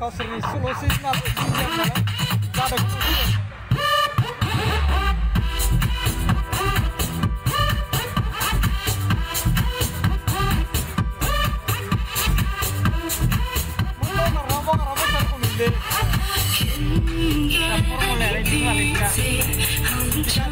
lo sulu seasonal Gada ko Mundo na ramo na ramo sa